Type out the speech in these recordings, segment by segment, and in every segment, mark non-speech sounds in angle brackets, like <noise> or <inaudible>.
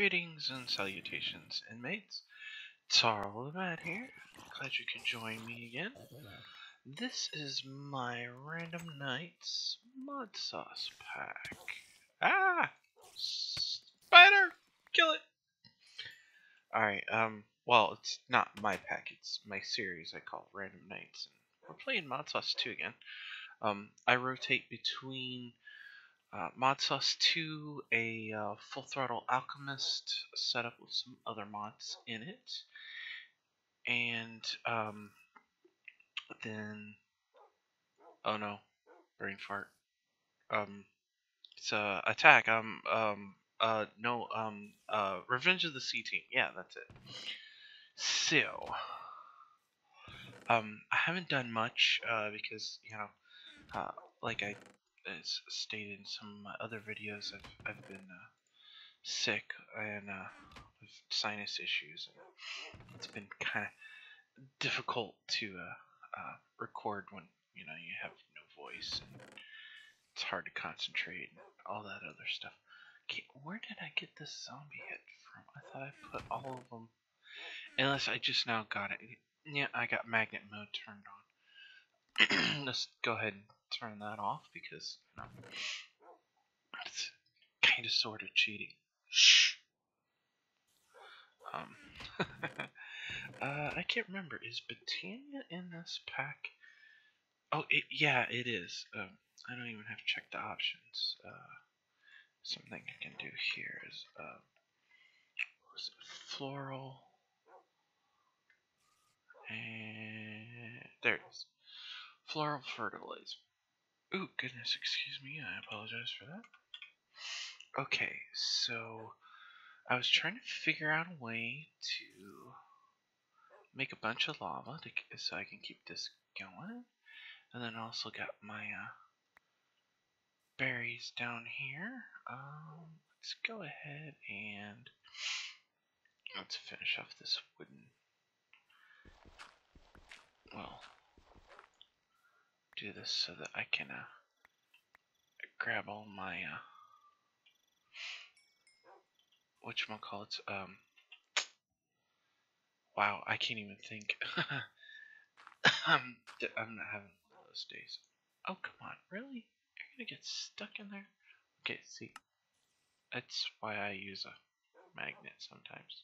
Greetings and salutations, inmates. Tarill the Mad here. Glad you could join me again. This is my Random Nights Mod Sauce pack. Ah! Spider! Kill it! Alright, um, well, it's not my pack, it's my series I call Random Nights. And we're playing Mod Sauce 2 again. Um, I rotate between uh, Mod Sauce 2, a uh, full throttle alchemist setup with some other mods in it, and um, then oh no, brain fart. Um, it's uh, attack. Um, um, uh, no, um, uh, Revenge of the C Team. Yeah, that's it. So, um, I haven't done much uh, because you know, uh, like I as stated in some of my other videos, I've, I've been uh, sick and uh, with sinus issues. And it's been kind of difficult to uh, uh, record when you know you have no voice and it's hard to concentrate and all that other stuff. Okay, where did I get this zombie hit from? I thought I put all of them. Unless I just now got it. Yeah, I got magnet mode turned on. <clears throat> Let's go ahead and turn that off because know, it's kind of sort of cheating. Um, <laughs> uh, I can't remember. Is Botania in this pack? Oh, it, yeah, it is. Um, I don't even have to check the options. Uh, something I can do here is uh, floral, and there it is. Floral fertilizer. Oh, goodness, excuse me. I apologize for that. Okay, so I was trying to figure out a way to make a bunch of lava to, so I can keep this going. And then also got my uh, berries down here. Um, let's go ahead and let's finish off this wooden. Well, do this so that I can uh, grab all my uh, whatchamacallits, um, wow, I can't even think. <laughs> I'm, I'm not having one of those days. Oh, come on, really? You're gonna get stuck in there? Okay, see, that's why I use a magnet sometimes.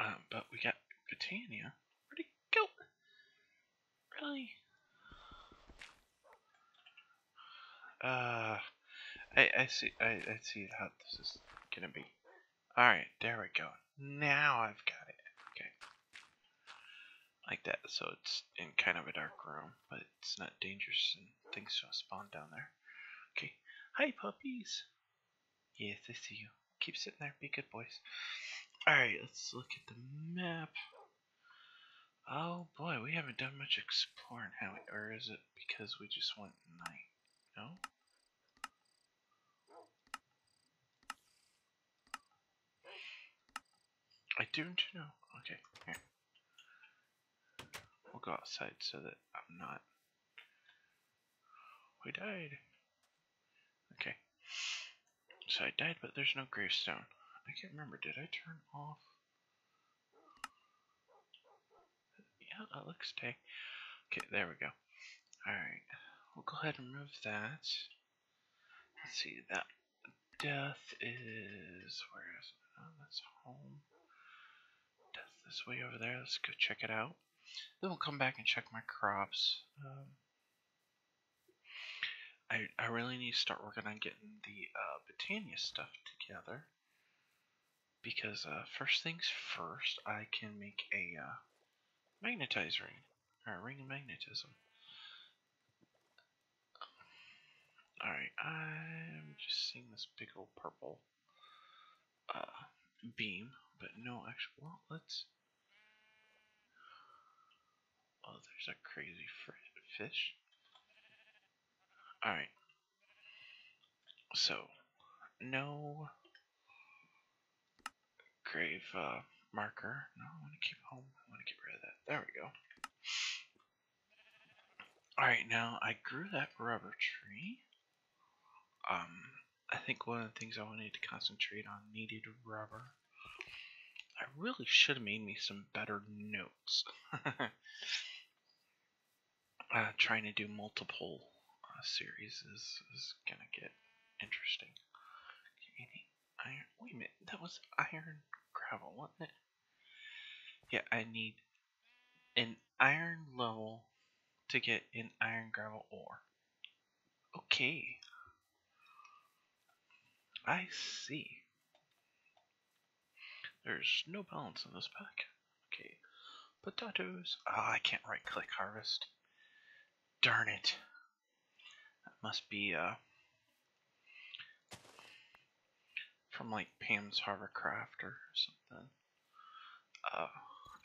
Um, but we got Britannia. Where'd he go? Really? Uh, I, I see, I, I see how this is gonna be. Alright, there we go. Now I've got it. Okay. Like that, so it's in kind of a dark room, but it's not dangerous and things don't spawn down there. Okay. Hi, puppies. Yes, I see you. Keep sitting there. Be good boys. Alright, let's look at the map. Oh boy, we haven't done much exploring, have we? Or is it because we just went night? No? I don't know. Okay, here. We'll go outside so that I'm not. We died. Okay. So I died, but there's no gravestone. I can't remember. Did I turn off? Yeah, that looks stay. Okay, there we go. Alright. We'll go ahead and remove that. Let's see, that death is, where is it? Oh, that's home. This way over there. Let's go check it out. Then we'll come back and check my crops. Um, I, I really need to start working on getting the uh, stuff together. Because uh, first things first, I can make a uh, ring. Or a ring of magnetism. Alright, I'm just seeing this big old purple uh, beam, but no actual. Well, let's. Oh, there's a crazy fish. Alright. So, no grave uh, marker. No, I want to keep home. I want to get rid of that. There we go. Alright, now I grew that rubber tree. Um, I think one of the things I wanted to concentrate on needed rubber. Really should have made me some better notes. <laughs> uh, trying to do multiple uh, series is, is gonna get interesting. Okay, iron. Wait a minute, that was iron gravel, wasn't it? Yeah, I need an iron level to get an iron gravel ore. Okay. I see. There's no balance in this pack. Okay. Potatoes. Ah, oh, I can't right click harvest. Darn it. That must be uh from like Pam's HarvestCraft or something. Uh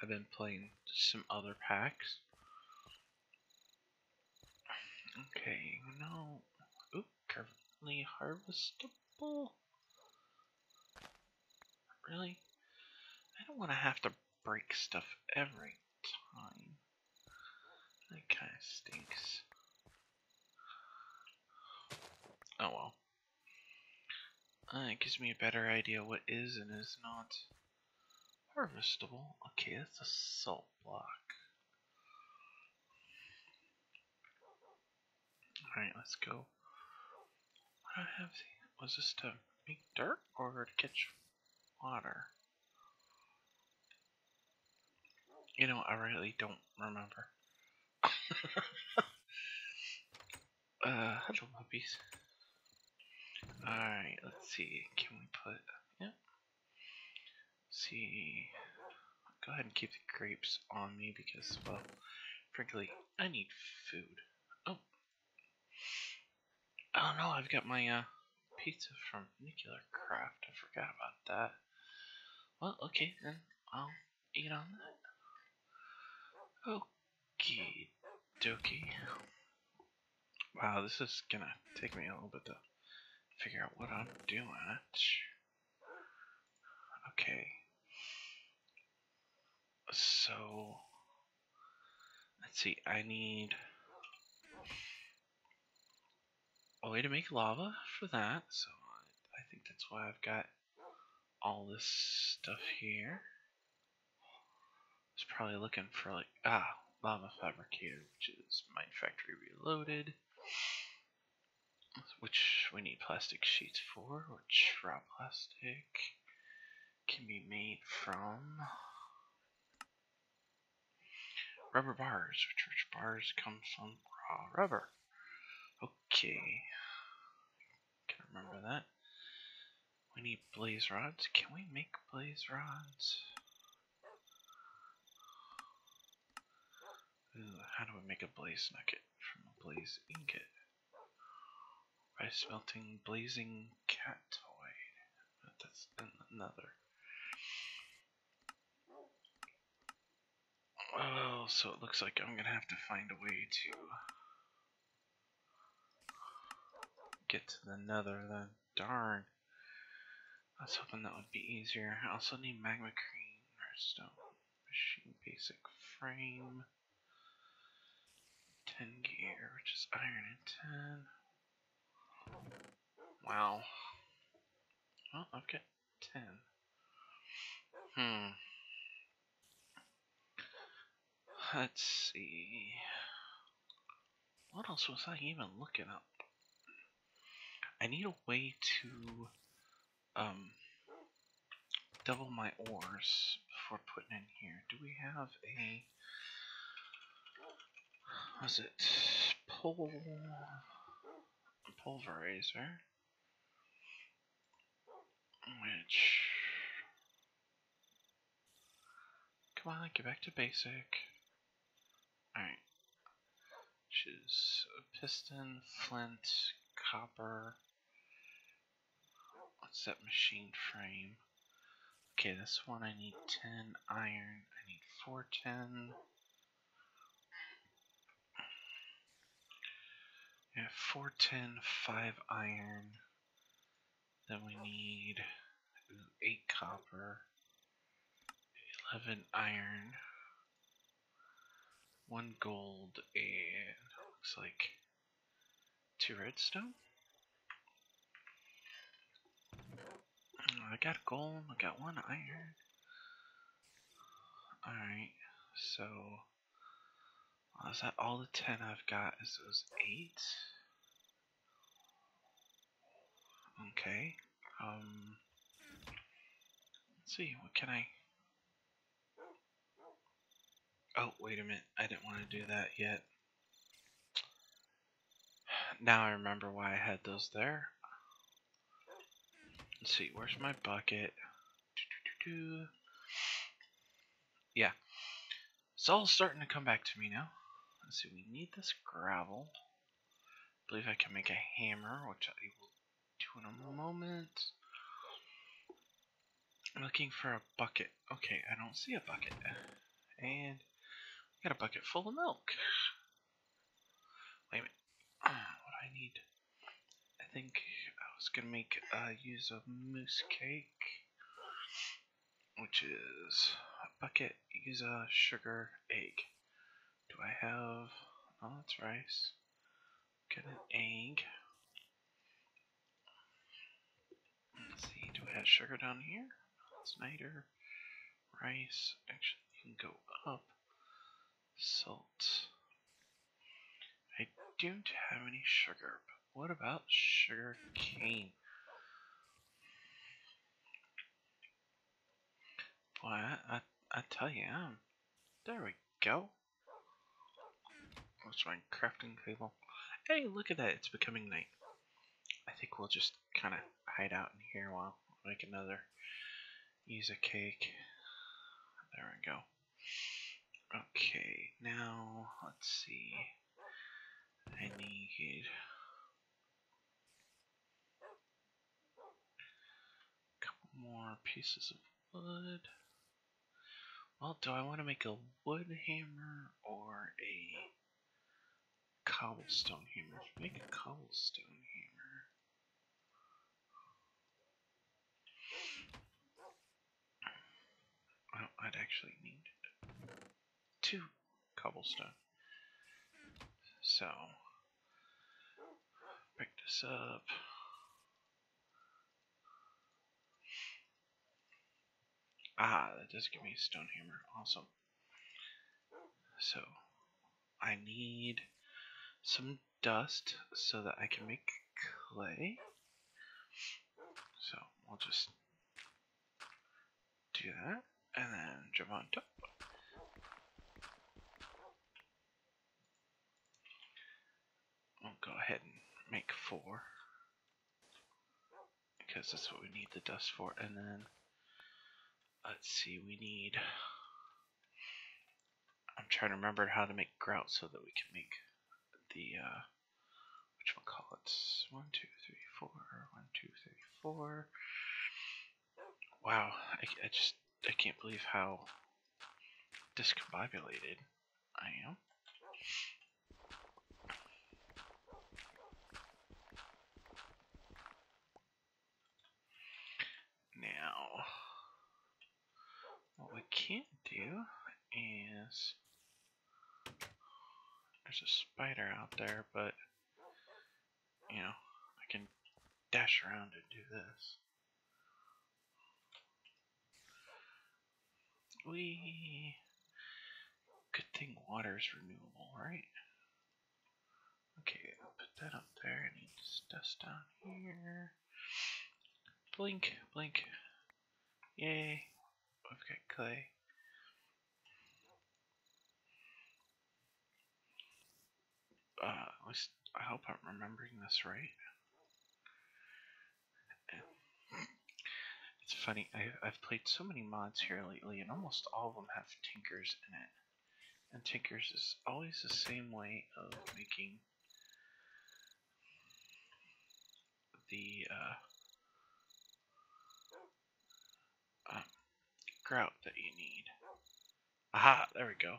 I've been playing some other packs. Okay, no. Oop, currently harvestable. Really? I don't want to have to break stuff every time. That kind of stinks. Oh well. Uh, it gives me a better idea what is and is not harvestable. Okay, that's a salt block. Alright, let's go. What do I have? Was this to make dirt or to catch water? You know, I really don't remember. <laughs> uh, hello puppies. Alright, let's see. Can we put, yeah. see, go ahead and keep the grapes on me because, well, frankly, I need food. Oh. Oh no, I've got my, uh, pizza from Nuclear Craft. I forgot about that. Well, okay, then I'll eat on that. Okie dokie. Wow, this is gonna take me a little bit to figure out what I'm doing. Okay. So, let's see, I need a way to make lava for that, so I think that's why I've got all this stuff here was probably looking for like, ah, lava fabricator, which is MineFactory Reloaded. Which we need plastic sheets for, which raw plastic can be made from rubber bars, which bars come from raw rubber. Okay. Can remember that. We need blaze rods. Can we make blaze rods? How do I make a blaze nugget from a blaze ingot? By smelting blazing catoid. That's another. Oh, so it looks like I'm gonna have to find a way to get to the nether then. Darn. I was hoping that would be easier. I also need magma cream, redstone, machine basic frame. 10 gear, which is iron and tin. Wow. Well, I've got tin. Hmm. Let's see. What else was I even looking up? I need a way to um double my ores before putting in here. Do we have a was it pul pulverizer? Which come on, get back to basic. Alright. Which is a piston, flint, copper. What's that machine frame? Okay, this one I need 10 iron. I need 410. Yeah, 410, 5 iron. Then we need 8 copper, 11 iron, 1 gold, and looks like 2 redstone. I got gold. I got one iron. Alright, so uh, is that all the tin I've got? Is those eight? Okay. Um. Let's see. What can I? Oh, wait a minute. I didn't want to do that yet. Now I remember why I had those there. Let's see. Where's my bucket? Yeah. It's all starting to come back to me now. See. We need this gravel. I believe I can make a hammer, which I will do in a moment. I'm looking for a bucket. Okay, I don't see a bucket. And got a bucket full of milk. Wait a minute. what do I need? I think I was gonna make uh, use of mousse cake, which is a bucket, use a sugar, egg. Do I have? Oh, that's rice. Get an egg. Let's see. Do I have sugar down here? Snyder, rice. Actually, you can go up. Salt. I don't have any sugar, but what about sugar cane? Boy, I, I, I tell you, um, there we go. My crafting table? Hey, look at that, it's becoming night. I think we'll just kind of hide out in here while I make another use a cake. There we go. Okay, now let's see. I need a couple more pieces of wood. Well, do I want to make a wood hammer or a cobblestone hammer? Make a cobblestone hammer. I'd actually need two cobblestone. So, pick this up. Ah, that does give me a stone hammer. Awesome. So, I need some dust so that I can make clay. So, I'll just do that and then jump on top. We'll go ahead and make four because that's what we need the dust for and then let's see we need I'm trying to remember how to make grout so that we can make the uh which one call it? One two three four. One two three four. Wow. I, I just I can't believe how discombobulated I am. Now, what we can't do is there's a spider out there, but you know, I can dash around and do this. We good thing water is renewable, right? Okay, I'll put that up there. I need dust down here. Blink, blink. Yay. I've got clay. Uh, I hope I'm remembering this right. It's funny, I, I've played so many mods here lately, and almost all of them have tinkers in it. And tinkers is always the same way of making the uh, um, grout that you need. Aha, there we go.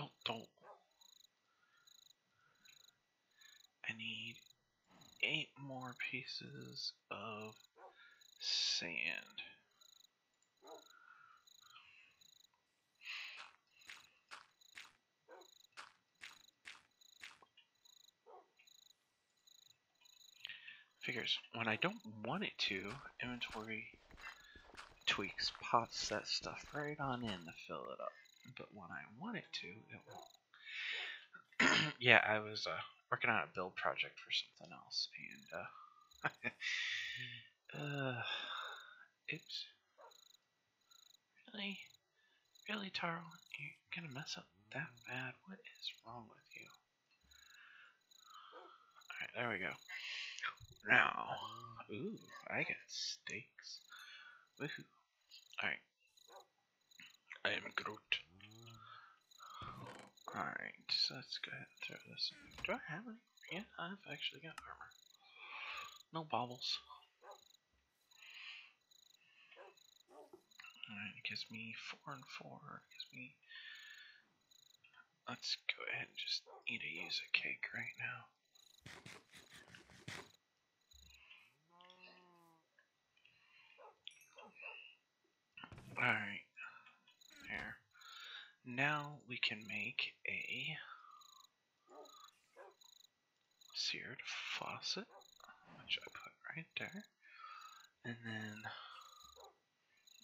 Oh, don't. I need eight more pieces of sand. Figures, when I don't want it to, inventory tweaks pots that stuff right on in to fill it up. But when I want it to, it won't. <clears throat> yeah, I was uh, working on a build project for something else, and uh, <laughs> uh, it's really, really, Taro, you're gonna mess up that bad. What is wrong with you? Alright, there we go. Now, ooh, I got steaks. Woohoo. Alright. I am Groot. Alright, so let's go ahead and throw this. Do I have any? Yeah, I've actually got armor. No baubles. Alright, it gives me four and four. It gives me. Let's go ahead and just eat a use a cake right now. Alright. There. Now we can make a seared faucet, which I put right there. And then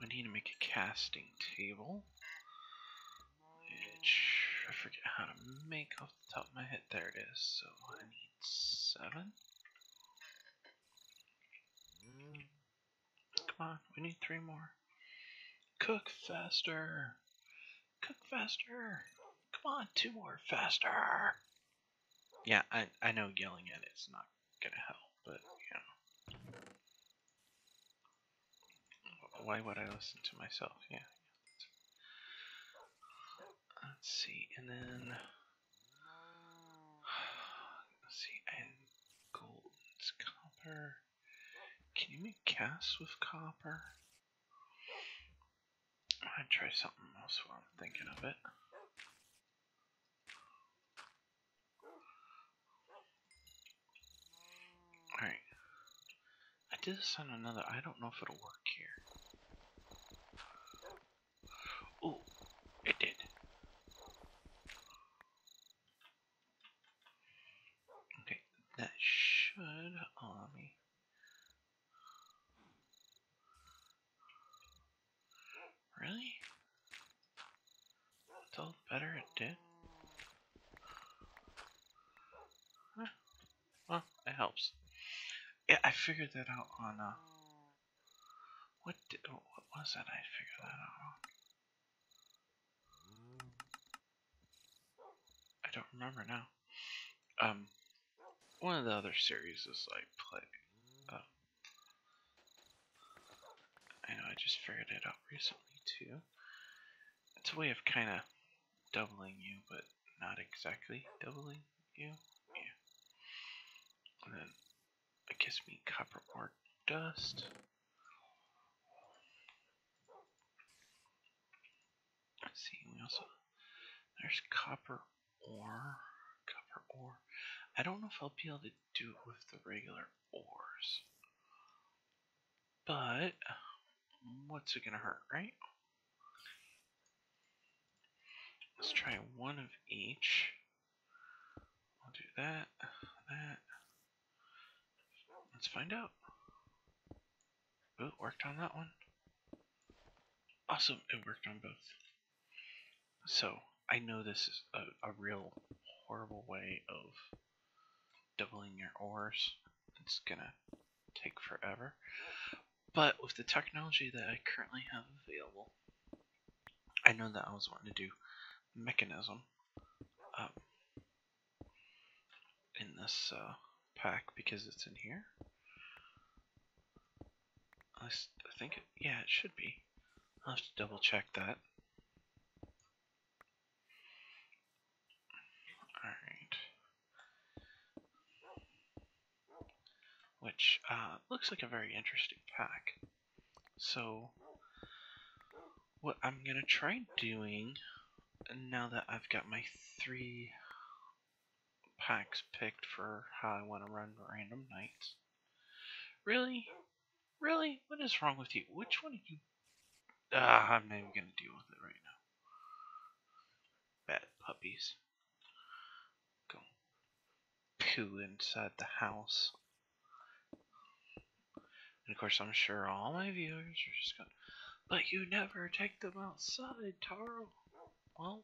we need to make a casting table, which I forget how to make off the top of my head. There it is. So I need seven. Come on, we need three more. Cook faster. Faster. Come on, two more faster. Yeah, I I know yelling at it's not gonna help, but you know. Why would I listen to myself? Yeah. Let's see, and then let's see, and gold's copper. Can you make casts with copper? I'd try something else while I'm thinking of it. Alright. I did this on another. I don't know if it'll work here. Oh, it did. Okay, that should allow me. Really? That's all better it did? Huh. Well, it helps. Yeah, I figured that out on, uh... What did, what was that I figured that out on? I don't remember now. Um, one of the other series is like play. Uh, I know I just figured it out recently too. It's a way of kind of doubling you, but not exactly doubling you. Yeah. And then gives me copper ore dust. Let's see, we also there's copper ore. Copper ore. I don't know if I'll be able to do it with the regular ores. But what's it gonna hurt, right? Let's try one of each. I'll do that, that. Let's find out. Oh, it worked on that one. Awesome, it worked on both. So, I know this is a, a real horrible way of doubling your ores. It's gonna take forever. But with the technology that I currently have available, I know that I was wanting to do Mekanism um, in this uh, pack because it's in here. I think, it, yeah, it should be. I'll have to double check that. Alright. Which uh, looks like a very interesting pack. So, what I'm to try doing now that I've got my three packs picked for how I want to run random nights. Really? Really? What is wrong with you? Which one of you? Uh, I'm not even gonna deal with it right now. Bad puppies. Go poo inside the house. And of course, I'm sure all my viewers are just going, but you never take them outside, Taro. Well,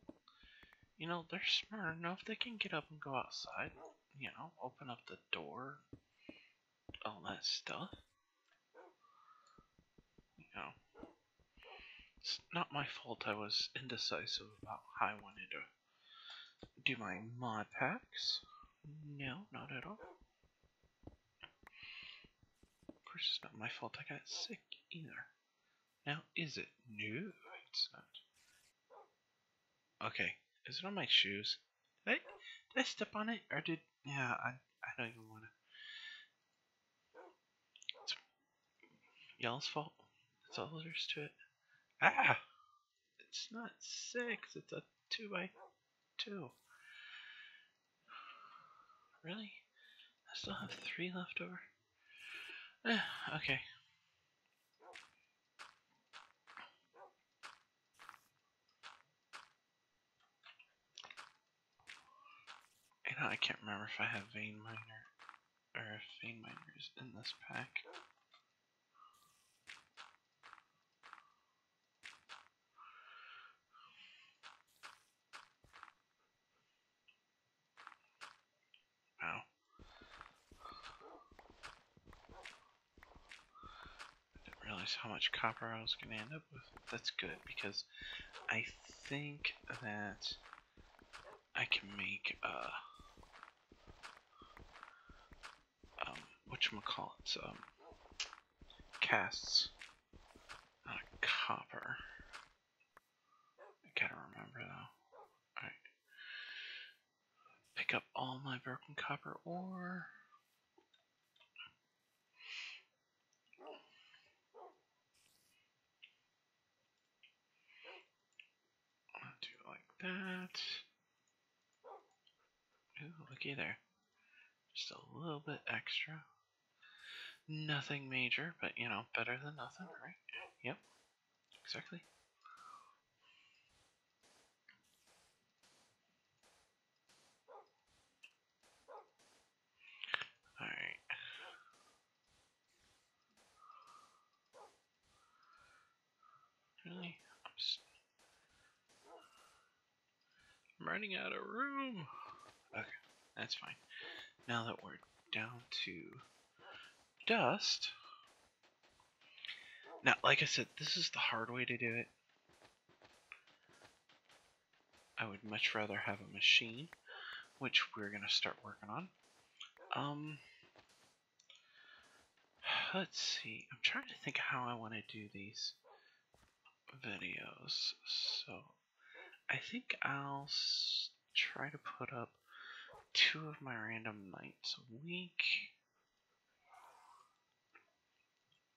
you know, they're smart enough. They can get up and go outside. You know, open up the door. All that stuff. Know. It's not my fault I was indecisive about how I wanted to do my mod packs. No, not at all. Of course, it's not my fault I got sick either. Now, is it? No, it's not. Okay, is it on my shoes? Did I, did I step on it? Or did... Yeah, I, I don't even want to... It's y'all's fault. That's all there is to it. Ah! It's not six, it's a two by two. Really? I still have three left over? Eh, okay. I can't remember if I have vein miner or if vein miner is in this pack. Wow. I didn't realize how I was going to end up with. That's good because I think that I can make uh um whatchamacallit, um casts out of copper. I gotta remember though. Alright. Pick up all my broken copper ore. I'll do it like that. Ooh, looky there. Just a little bit extra. Nothing major, but you know, better than nothing, right? Yep, exactly. Alright. Really? I'm, s I'm running out of room. Okay, that's fine. Now that we're down to dust. Now, like I said, this is the hard way to do it. I would much rather have a machine, which we're going to start working on. Um, let's see. I'm trying to think how I want to do these videos. So, I think I'll try to put up two of my random nights a week.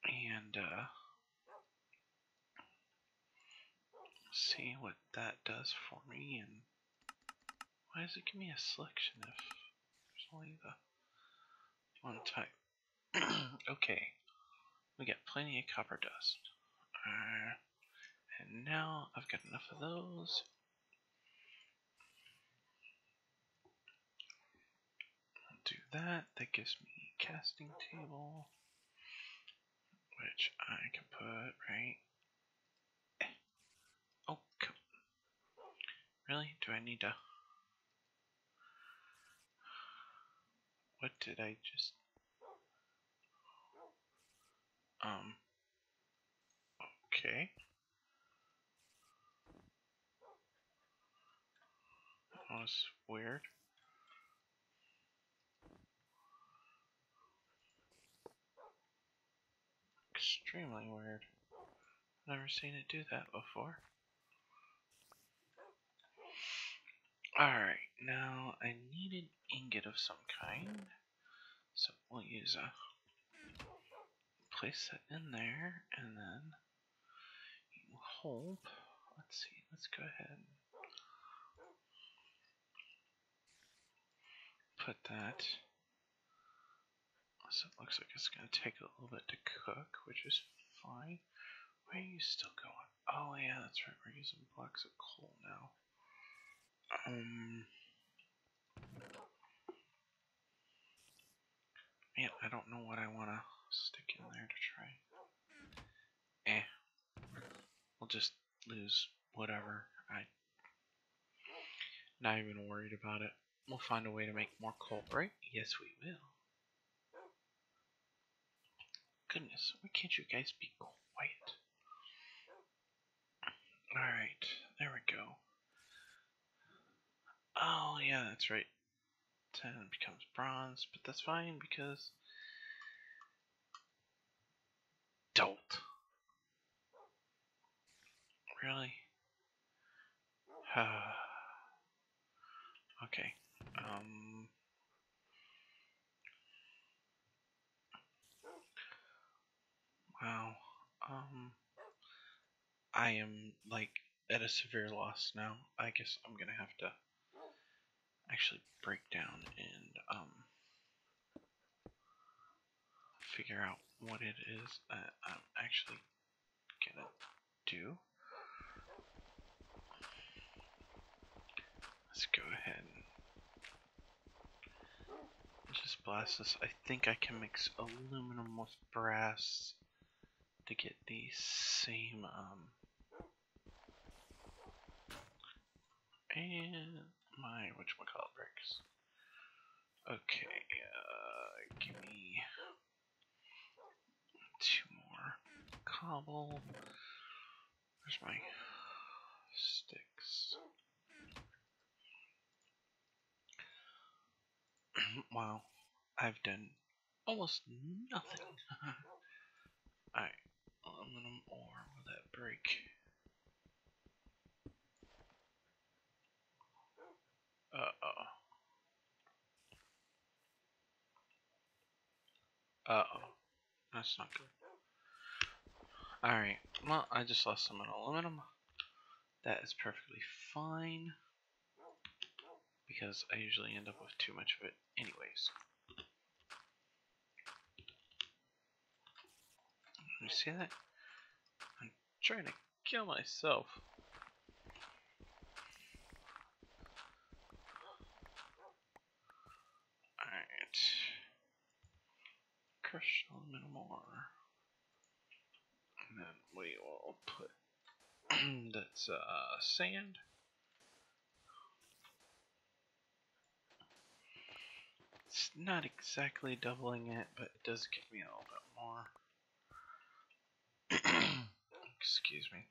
And, uh, see what that does for me. And why does it give me a selection if there's only the one type? <clears throat> okay, we got plenty of copper dust. Uh, and now I've got enough of those. I'll do that. That gives me casting table, which I can put right. Oh, come. Really? Do I need to? What did I just? Um. Okay. That was weird. Extremely weird. Never seen it do that before. Alright, now I need an ingot of some kind. So we'll use a place that in there and then hope. Let's see, let's go ahead put that. So it looks like it's going to take a little bit to cook, which is fine. Where are you still going? Oh, yeah, that's right. We're using blocks of coal now. Um. Man, I don't know what I want to stick in there to try. Eh. We'll just lose whatever. I. Not even worried about it. We'll find a way to make more coal, right? Yes, we will. Goodness, why can't you guys be quiet? Alright, there we go. Oh, yeah, that's right. Tin becomes bronze, but that's fine because... Don't. Really? <sighs> okay. Um... Wow. Um... I am, like, at a severe loss now. I guess I'm gonna have to actually break down and um, figure out what it is that I'm actually gonna do. Let's go ahead and just blast this. I think I can mix aluminum with brass to get the same um, and my whatchamacallit bricks. Okay, uh, give me two more cobble. Where's my sticks? <clears throat> wow, I've done almost nothing. <laughs> Alright, aluminum ore, will that break? Uh-oh. Uh-oh. That's not good. Alright, well, I just lost some aluminum. That is perfectly fine. Because I usually end up with too much of it anyways. You see that? Trying to kill myself. crushed aluminum ore. And then we will put <clears throat> that's uh, sand. It's not exactly doubling it, but it does give me a little bit more. Excuse me.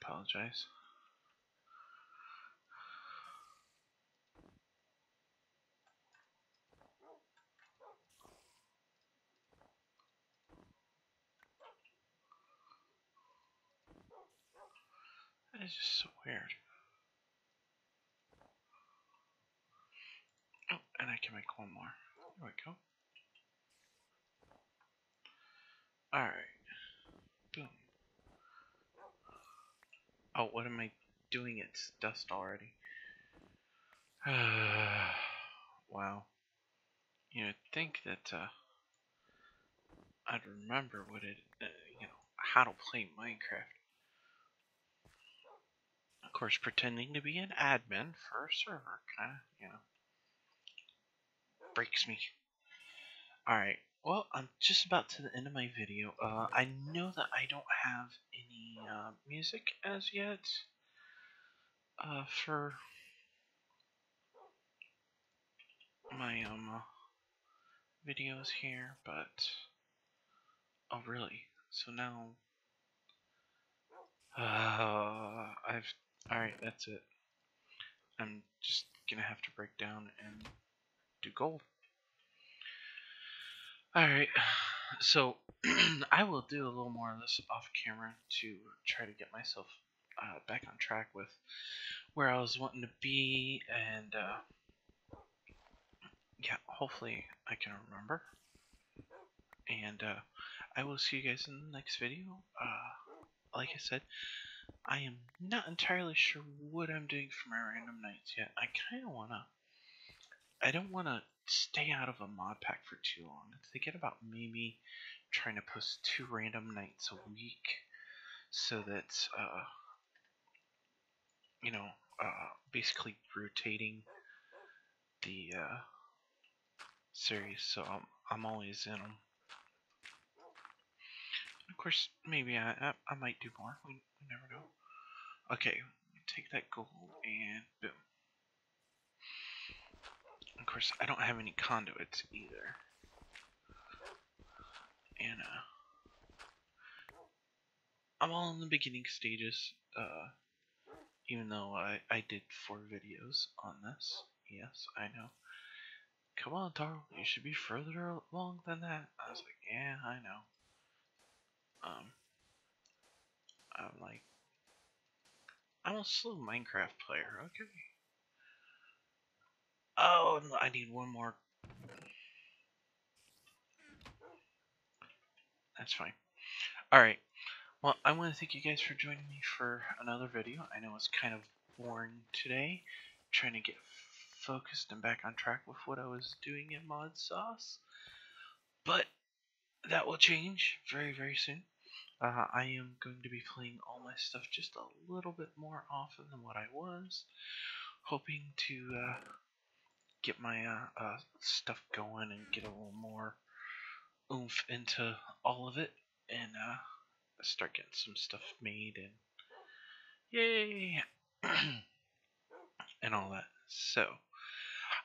Apologize. It's just so weird. Oh, and I can make one more. There we go. Alright. Boom. Oh, what am I doing? It's dust already. <sighs> wow. You would think that, uh, I'd remember what it, uh, you know, how to play Minecraft of course, pretending to be an admin for a server kind of, you know, breaks me. Alright, well, I'm just about to the end of my video. Uh, I know that I don't have any uh, music as yet uh, for my um uh, videos here, but oh really? So now uh, I've Alright, that's it. I'm just gonna have to break down and do gold. Alright, so <clears throat> I will do a little more of this off camera to try to get myself uh, back on track with where I was wanting to be, and uh, yeah, hopefully I can remember. And uh, I will see you guys in the next video. Uh, like I said, I am not entirely sure what I'm doing for my random nights yet. I kind of want to... I don't want to stay out of a mod pack for too long. I'm thinking about maybe trying to post two random nights a week so that, uh, you know, uh, basically rotating the uh, series so I'm, I'm always in them. Of course, maybe I, I, I might do more. We, we never know. Okay, take that gold and boom. Of course, I don't have any conduits either. And, uh, I'm all in the beginning stages, uh, even though I, I did four videos on this. Yes, I know. Come on, Tarill, you should be further along than that. I was like, yeah, I know. Um, I'm like, I'm a slow Minecraft player, okay. Oh, I need one more. That's fine. Alright, well, I want to thank you guys for joining me for another video. I know it's kind of boring today, trying to get focused and back on track with what I was doing in Mod Sauce. But that will change very, very soon. Uh, I am going to be playing all my stuff just a little bit more often than what I was, hoping to uh, get my uh, uh, stuff going and get a little more oomph into all of it, and uh, start getting some stuff made and yay <clears throat> and all that. So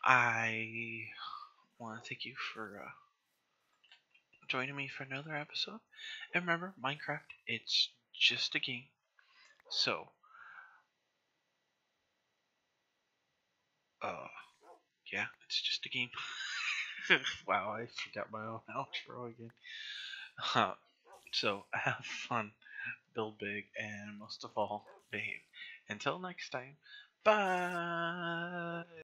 I want to thank you for uh, joining me for another episode. And remember, Minecraft, it's just a game. So, uh, yeah, it's just a game. <laughs> wow, I forgot my own outro again. Uh, so, <laughs> have fun, build big, and most of all, behave. Until next time, bye!